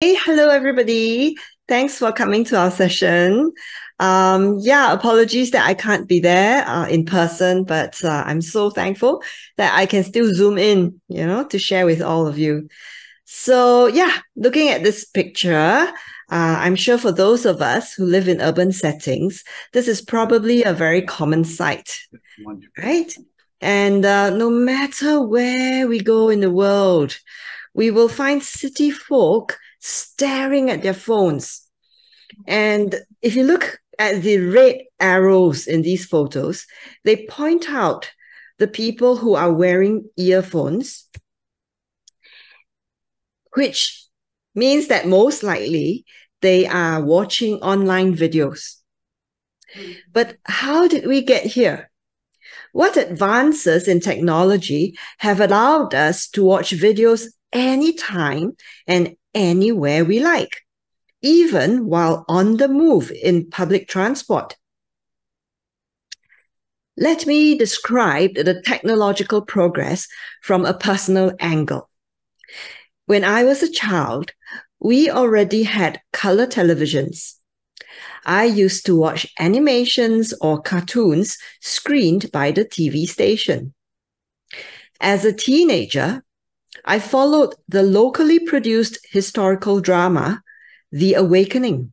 Hey, hello, everybody. Thanks for coming to our session. Um, yeah, apologies that I can't be there uh, in person, but uh, I'm so thankful that I can still zoom in, you know, to share with all of you. So, yeah, looking at this picture, uh, I'm sure for those of us who live in urban settings, this is probably a very common sight, right? And uh, no matter where we go in the world, we will find city folk staring at their phones. And if you look at the red arrows in these photos, they point out the people who are wearing earphones, which means that most likely they are watching online videos. But how did we get here? What advances in technology have allowed us to watch videos anytime and anywhere we like, even while on the move in public transport. Let me describe the technological progress from a personal angle. When I was a child, we already had color televisions. I used to watch animations or cartoons screened by the TV station. As a teenager, I followed the locally produced historical drama, The Awakening.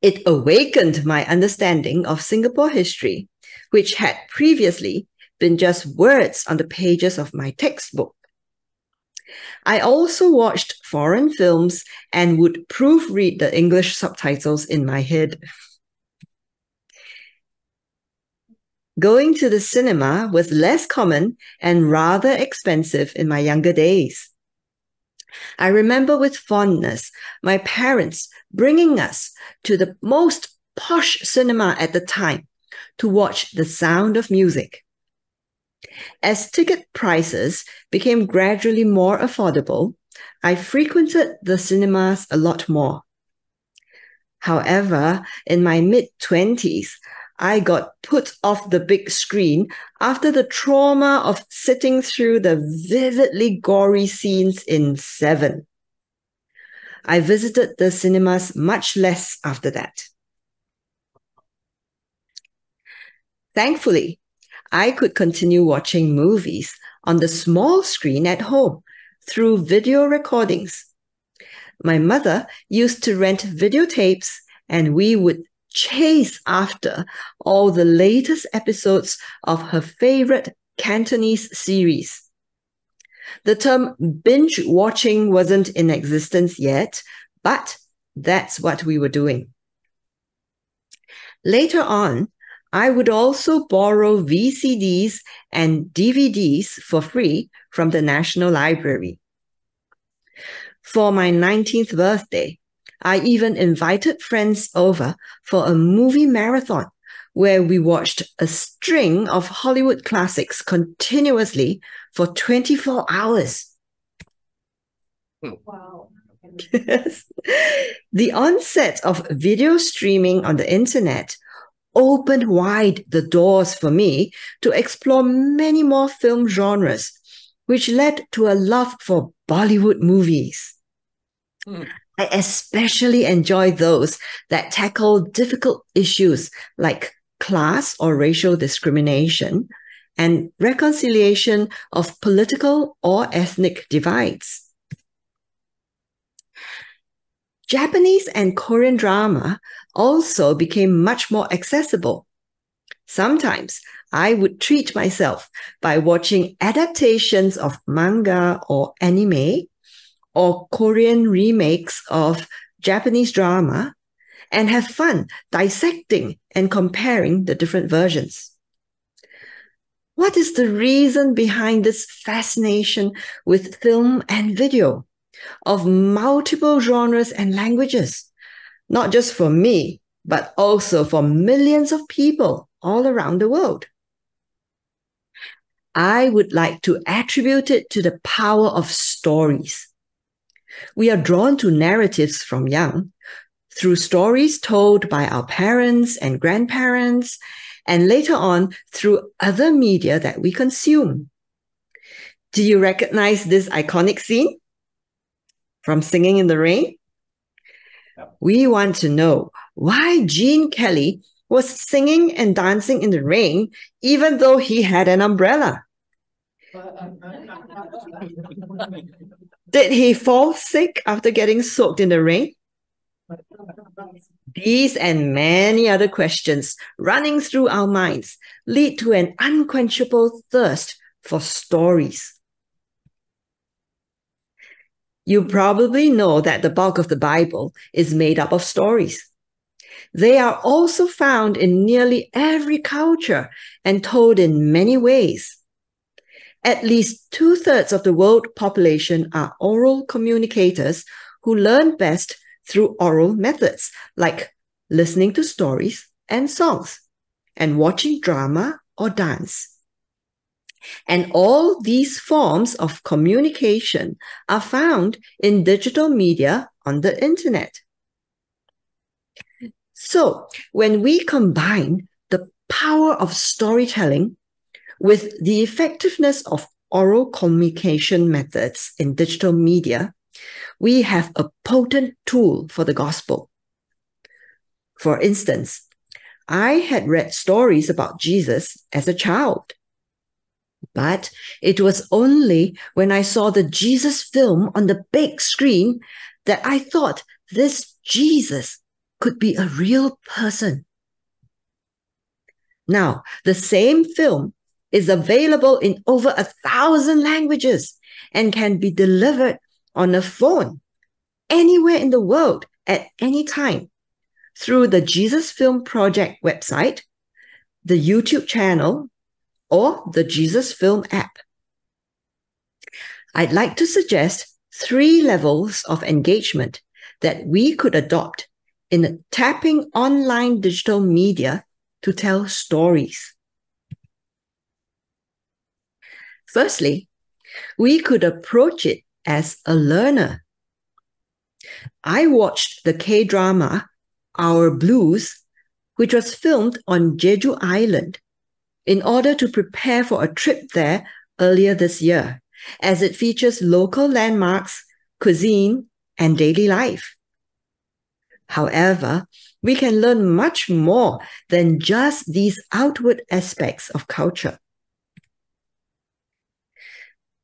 It awakened my understanding of Singapore history, which had previously been just words on the pages of my textbook. I also watched foreign films and would proofread the English subtitles in my head. Going to the cinema was less common and rather expensive in my younger days. I remember with fondness my parents bringing us to the most posh cinema at the time to watch The Sound of Music. As ticket prices became gradually more affordable, I frequented the cinemas a lot more. However, in my mid 20s, I got put off the big screen after the trauma of sitting through the vividly gory scenes in Seven. I visited the cinemas much less after that. Thankfully, I could continue watching movies on the small screen at home through video recordings. My mother used to rent videotapes and we would chase after all the latest episodes of her favorite Cantonese series. The term binge watching wasn't in existence yet, but that's what we were doing. Later on, I would also borrow VCDs and DVDs for free from the National Library. For my 19th birthday, I even invited friends over for a movie marathon where we watched a string of Hollywood classics continuously for 24 hours. Hmm. Wow. Yes. The onset of video streaming on the internet opened wide the doors for me to explore many more film genres, which led to a love for Bollywood movies. Hmm. I especially enjoy those that tackle difficult issues like class or racial discrimination and reconciliation of political or ethnic divides. Japanese and Korean drama also became much more accessible. Sometimes I would treat myself by watching adaptations of manga or anime or Korean remakes of Japanese drama and have fun dissecting and comparing the different versions. What is the reason behind this fascination with film and video of multiple genres and languages? Not just for me, but also for millions of people all around the world. I would like to attribute it to the power of stories we are drawn to narratives from young through stories told by our parents and grandparents, and later on through other media that we consume. Do you recognize this iconic scene? from Singing in the Rain? We want to know why Gene Kelly was singing and dancing in the rain even though he had an umbrella. Did he fall sick after getting soaked in the rain? These and many other questions running through our minds lead to an unquenchable thirst for stories. You probably know that the bulk of the Bible is made up of stories. They are also found in nearly every culture and told in many ways. At least two thirds of the world population are oral communicators who learn best through oral methods like listening to stories and songs and watching drama or dance. And all these forms of communication are found in digital media on the internet. So when we combine the power of storytelling with the effectiveness of oral communication methods in digital media, we have a potent tool for the gospel. For instance, I had read stories about Jesus as a child. But it was only when I saw the Jesus film on the big screen that I thought this Jesus could be a real person. Now, the same film is available in over a thousand languages and can be delivered on a phone anywhere in the world at any time through the Jesus Film Project website, the YouTube channel, or the Jesus Film app. I'd like to suggest three levels of engagement that we could adopt in tapping online digital media to tell stories. Firstly, we could approach it as a learner. I watched the K drama Our Blues, which was filmed on Jeju Island, in order to prepare for a trip there earlier this year, as it features local landmarks, cuisine, and daily life. However, we can learn much more than just these outward aspects of culture.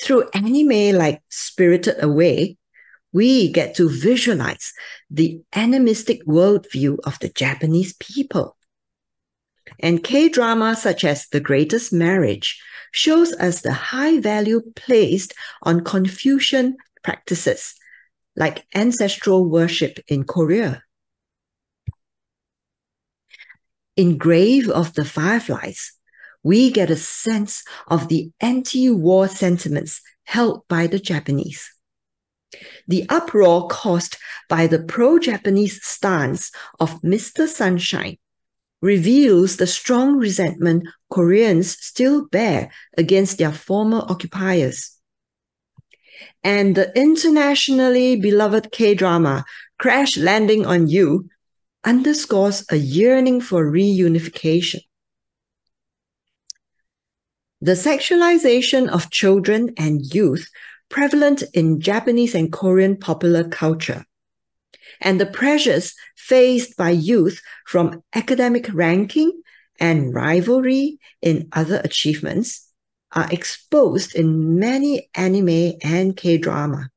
Through anime like Spirited Away, we get to visualize the animistic worldview of the Japanese people. And K drama such as The Greatest Marriage shows us the high value placed on Confucian practices like ancestral worship in Korea. In Grave of the Fireflies, we get a sense of the anti war sentiments held by the Japanese. The uproar caused by the pro Japanese stance of Mr. Sunshine reveals the strong resentment Koreans still bear against their former occupiers. And the internationally beloved K drama Crash Landing on You underscores a yearning for reunification. The sexualization of children and youth prevalent in Japanese and Korean popular culture, and the pressures faced by youth from academic ranking and rivalry in other achievements are exposed in many anime and K drama.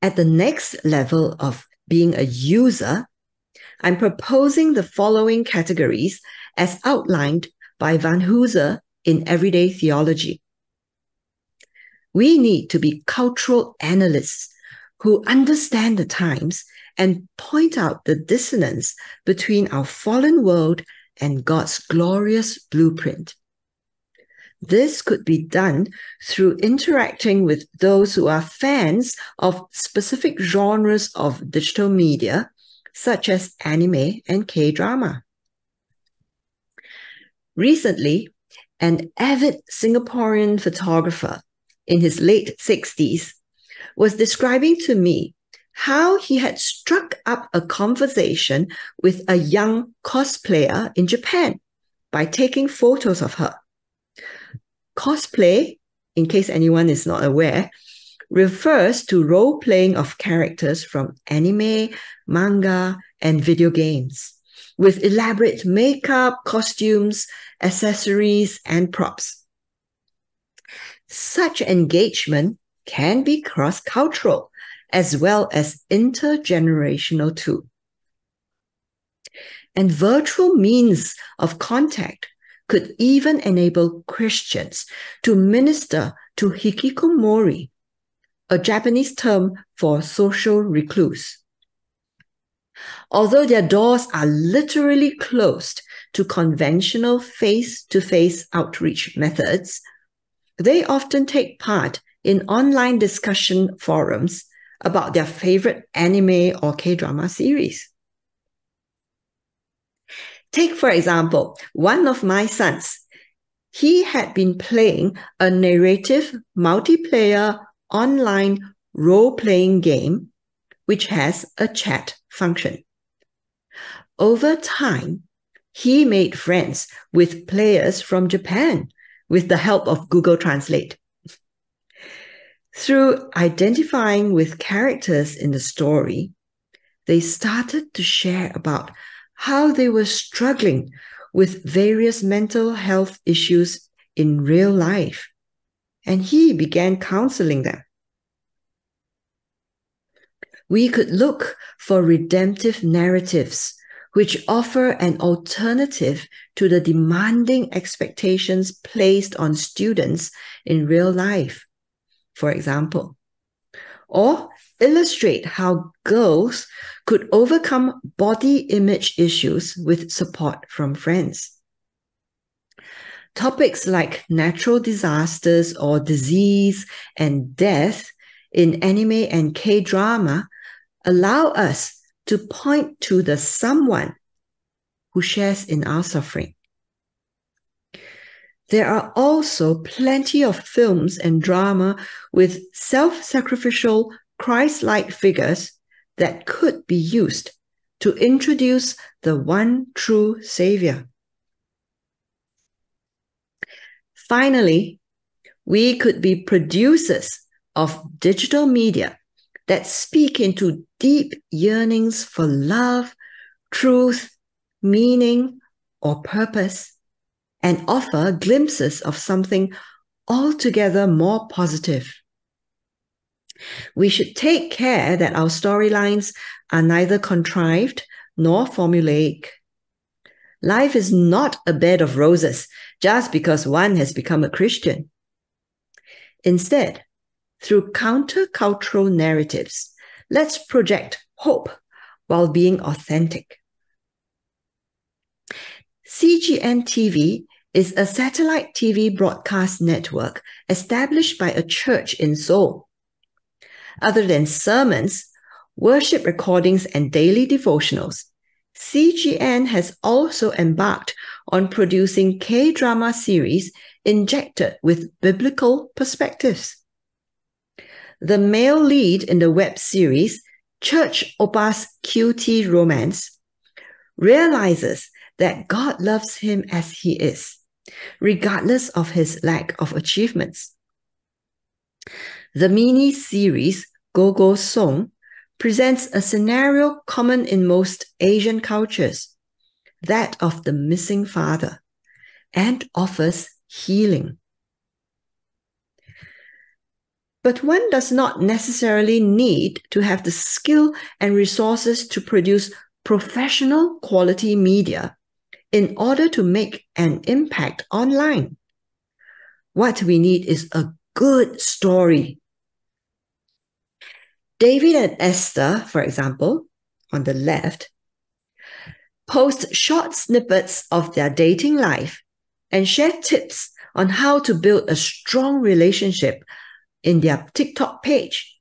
At the next level of being a user, I'm proposing the following categories as outlined by Vanhoozer in everyday theology. We need to be cultural analysts who understand the times and point out the dissonance between our fallen world and God's glorious blueprint. This could be done through interacting with those who are fans of specific genres of digital media, such as anime and K drama. Recently, an avid Singaporean photographer in his late 60s was describing to me how he had struck up a conversation with a young cosplayer in Japan by taking photos of her. Cosplay in case anyone is not aware, refers to role playing of characters from anime, manga, and video games with elaborate makeup, costumes, accessories, and props. Such engagement can be cross cultural as well as intergenerational too. And virtual means of contact could even enable Christians to minister to hikikomori, a Japanese term for social recluse. Although their doors are literally closed to conventional face to face outreach methods, they often take part in online discussion forums about their favorite anime or K drama series. Take, for example, one of my sons. He had been playing a narrative multiplayer online role playing game, which has a chat function. Over time, he made friends with players from Japan with the help of Google Translate. Through identifying with characters in the story, they started to share about how they were struggling with various mental health issues in real life. And he began counseling them. We could look for redemptive narratives which offer an alternative to the demanding expectations placed on students in real life, for example, or illustrate how girls could overcome body image issues with support from friends. Topics like natural disasters or disease and death in anime and K drama allow us to point to the someone who shares in our suffering. There are also plenty of films and drama with self sacrificial Christ like figures that could be used to introduce the one true Savior. Finally, we could be producers of digital media that speak into deep yearnings for love, truth, meaning, or purpose, and offer glimpses of something altogether more positive. We should take care that our storylines are neither contrived nor formulaic. Life is not a bed of roses just because one has become a Christian. Instead, through countercultural narratives, let's project hope while being authentic. CGN TV is a satellite TV broadcast network established by a church in Seoul. Other than sermons, worship recordings, and daily devotionals, CGN has also embarked on producing K drama series injected with biblical perspectives. The male lead in the web series, Church Oppa's QT Romance, realizes that God loves him as he is, regardless of his lack of achievements. The mini series Go Go Song presents a scenario common in most Asian cultures, that of the missing father, and offers healing. But one does not necessarily need to have the skill and resources to produce professional quality media in order to make an impact online. What we need is a good story David and Esther, for example, on the left, post short snippets of their dating life and share tips on how to build a strong relationship in their TikTok page.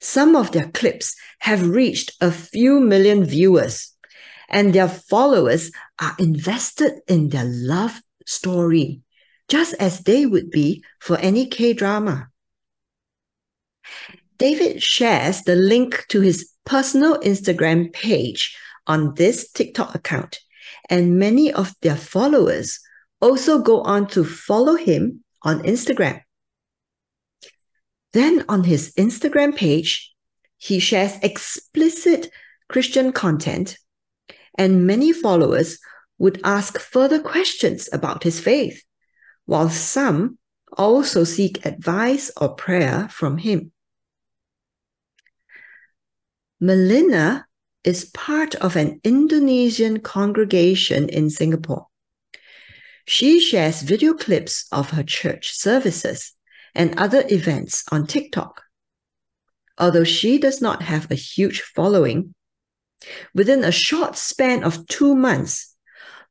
Some of their clips have reached a few million viewers, and their followers are invested in their love story, just as they would be for any K drama. David shares the link to his personal Instagram page on this TikTok account, and many of their followers also go on to follow him on Instagram. Then on his Instagram page, he shares explicit Christian content, and many followers would ask further questions about his faith, while some also seek advice or prayer from him. Melina is part of an Indonesian congregation in Singapore. She shares video clips of her church services and other events on TikTok. Although she does not have a huge following, within a short span of two months,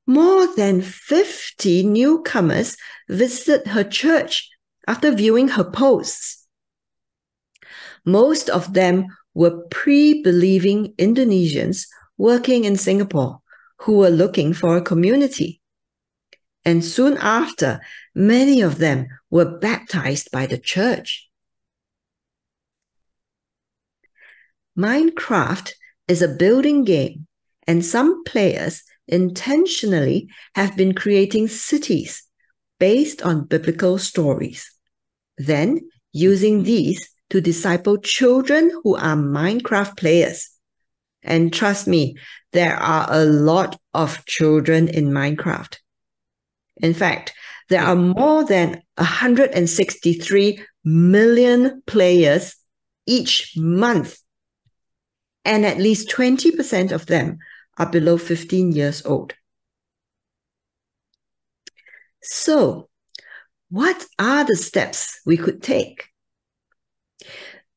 more than 50 newcomers visited her church after viewing her posts. Most of them were pre believing Indonesians working in Singapore who were looking for a community. And soon after, many of them were baptized by the church. Minecraft is a building game, and some players intentionally have been creating cities based on biblical stories, then using these to disciple children who are Minecraft players. And trust me, there are a lot of children in Minecraft. In fact, there are more than 163 million players each month. And at least 20% of them are below 15 years old. So, what are the steps we could take?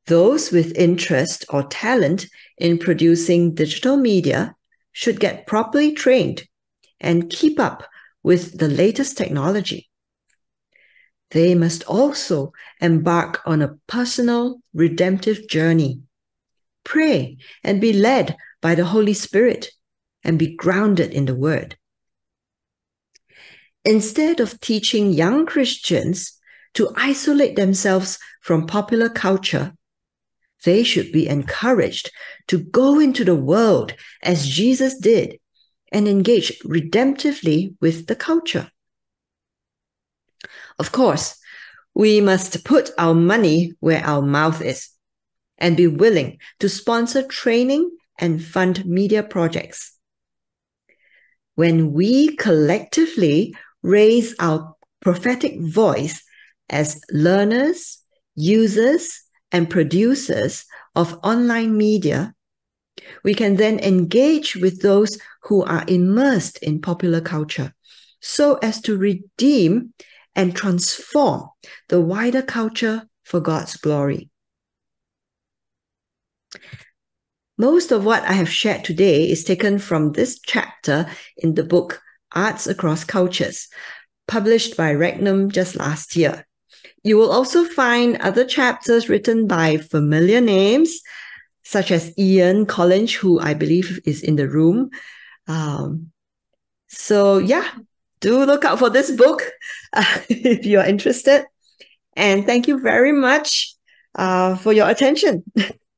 Those with interest or talent in producing digital media should get properly trained and keep up with the latest technology. They must also embark on a personal redemptive journey. Pray and be led by the Holy Spirit and be grounded in the Word. Instead of teaching young Christians to isolate themselves from popular culture, they should be encouraged to go into the world as Jesus did and engage redemptively with the culture. Of course, we must put our money where our mouth is and be willing to sponsor training and fund media projects. When we collectively raise our prophetic voice as learners, users, and producers of online media, we can then engage with those who are immersed in popular culture so as to redeem and transform the wider culture for God's glory. Most of what I have shared today is taken from this chapter in the book Arts Across Cultures, published by Regnum just last year. You will also find other chapters written by familiar names, such as Ian Collins, who I believe is in the room. Um, so, yeah, do look out for this book uh, if you're interested. And thank you very much uh, for your attention.